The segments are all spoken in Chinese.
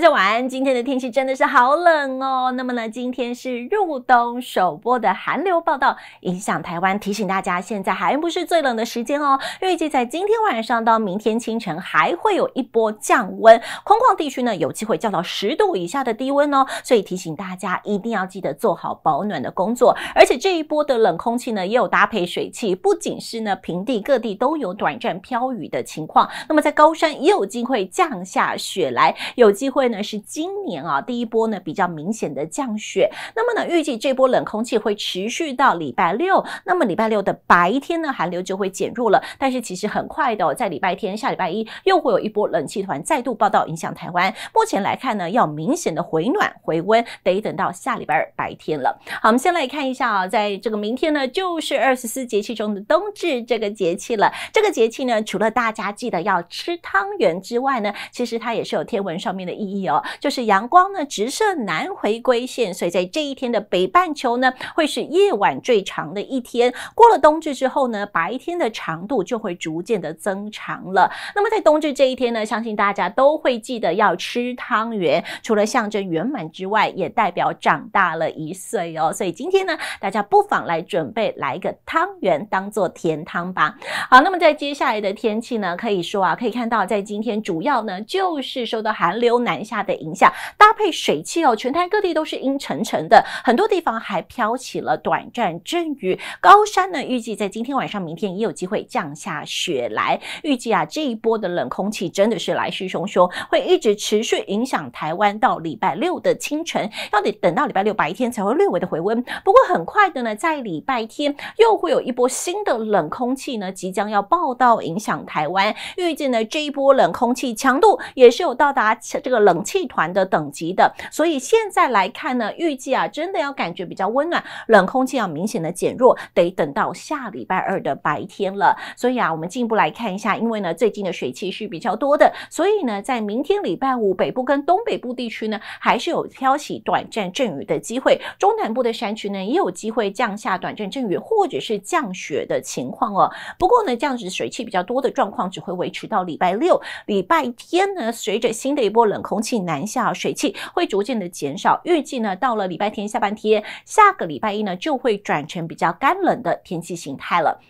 大家晚安。今天的天气真的是好冷哦。那么呢，今天是入冬首播的寒流报道，影响台湾，提醒大家现在还不是最冷的时间哦。预计在今天晚上到明天清晨还会有一波降温，空旷地区呢有机会降到十度以下的低温哦。所以提醒大家一定要记得做好保暖的工作。而且这一波的冷空气呢也有搭配水汽，不仅是呢平地各地都有短暂飘雨的情况，那么在高山也有机会降下雪来，有机会呢是今年啊第一波呢比较明显的降雪。那么呢预计这波冷空气会持续到礼拜六，那么礼拜六的白天呢寒流就会减弱了。但是其实很快的，哦在礼拜天下礼拜一又会有一波冷气团再度报道影响台湾。目前来看呢，要明显的回暖回温，得等到下礼拜二白天了。好，我们先来看一下啊，在这个明天呢，就是二十四节气中的冬至这个节气了。这个节气呢，除了大家记得要吃汤圆之外呢，其实它也是有天文上面的意义哦，就是阳光呢直射南回归线，所以在这一天的北半球呢，会是夜晚最长的一天。过了冬至之后呢，白天的长度就会逐渐的增长了。那么在冬至这一天呢，相信大家都会记得要吃汤圆，除了象征圆满之外，也代表长大了一岁哦。所以今天呢，大家不妨来准备来个汤圆当做甜汤吧。好，那么在接下来的天气呢，可以说啊，可以看到在今天主要呢就是受到寒流南下的影响，搭配水汽哦，全台各地都是阴沉沉的，很多地方还飘起了短暂阵雨。高山呢，预计在今天晚上、明天也有机会降下雪来。预计啊，这一波的冷空气真的是来势汹汹，会一直持续影响台湾到礼拜六的清晨，要得等到礼拜六白天才会略微的回温。不过很快的呢，在礼拜天又会有一波新的冷空气呢，即将要报道影响台湾。预计呢，这一波冷空气强度也是有到达这个冷气团的等级的。所以现在来看呢，预计啊，真的要感觉比较温暖，冷空气要明显的减弱，得等到下礼拜二的白天了。所以啊，我们进一步来看一下，因为呢，最近的水汽是比较多的，所以呢，在明天礼拜五，北部跟东北部地区呢，还是有飘起短暂阵雨的机会。中南部的山区呢，也有机会降下短暂阵雨或者是降雪的情况哦。不过呢，这样子水汽比较多的状况只会维持到礼拜六、礼拜天呢，随着新的一波冷空气南下，水汽会逐渐的减少。预计呢，到了礼拜天下半天，下个礼拜一呢，就会转成比较干冷的天气形态了。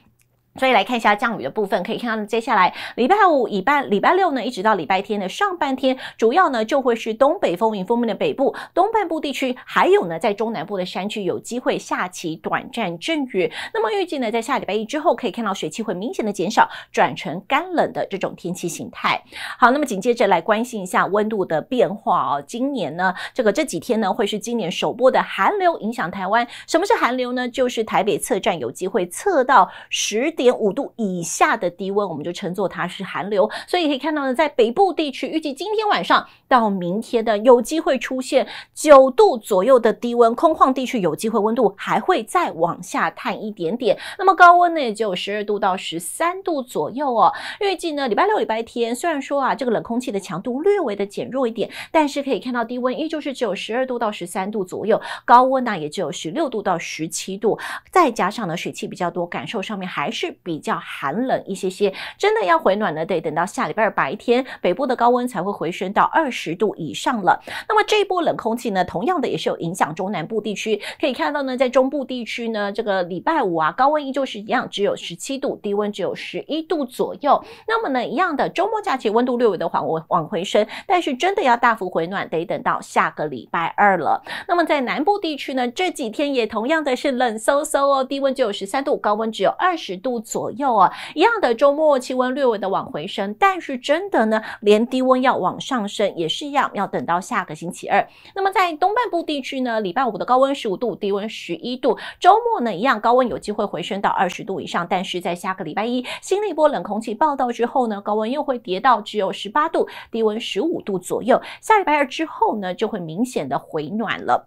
所以来看一下降雨的部分，可以看到接下来礼拜五、礼拜礼拜六呢，一直到礼拜天的上半天，主要呢就会是东北风云风面的北部、东半部地区，还有呢在中南部的山区有机会下起短暂阵雨。那么预计呢，在下礼拜一之后，可以看到水汽会明显的减少，转成干冷的这种天气形态。好，那么紧接着来关心一下温度的变化哦。今年呢，这个这几天呢会是今年首波的寒流影响台湾。什么是寒流呢？就是台北测站有机会测到十。点五度以下的低温，我们就称作它是寒流。所以可以看到呢，在北部地区，预计今天晚上到明天的有机会出现九度左右的低温，空旷地区有机会温度还会再往下探一点点。那么高温呢，也只有十二度到十三度左右哦。预计呢，礼拜六、礼拜天虽然说啊，这个冷空气的强度略微的减弱一点，但是可以看到低温依旧是只有十二度到十三度左右，高温呢也只有十六度到十七度，再加上呢水汽比较多，感受上面还是。比较寒冷一些些，真的要回暖呢，得等到下礼拜二白天，北部的高温才会回升到二十度以上了。那么这一波冷空气呢，同样的也是有影响中南部地区。可以看到呢，在中部地区呢，这个礼拜五啊，高温依旧是一样，只有十七度，低温只有十一度左右。那么呢，一样的周末假期温度略微的往往回升，但是真的要大幅回暖，得等到下个礼拜二了。那么在南部地区呢，这几天也同样的是冷飕飕哦，低温只有十三度，高温只有二十度左右啊，一样的周末气温略微的往回升，但是真的呢，连低温要往上升也是一样，要等到下个星期二。那么在东半部地区呢，礼拜五的高温十五度，低温十一度，周末呢一样高温有机会回升到二十度以上，但是在下个礼拜一新的一波冷空气报道之后呢，高温又会跌到只有十八度，低温十五度左右。下礼拜二之后呢，就会明显的回暖了。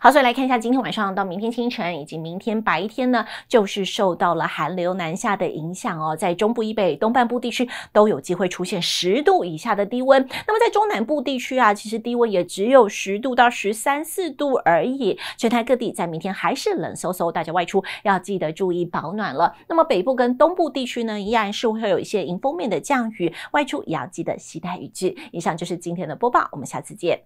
好，所以来看一下今天晚上到明天清晨以及明天白天呢，就是受到了寒流南下的影响哦，在中部以北、东半部地区都有机会出现十度以下的低温。那么在中南部地区啊，其实低温也只有十度到十三四度而已。全台各地在明天还是冷飕飕，大家外出要记得注意保暖了。那么北部跟东部地区呢，依然是会有一些迎风面的降雨，外出也要记得携带雨具。以上就是今天的播报，我们下次见。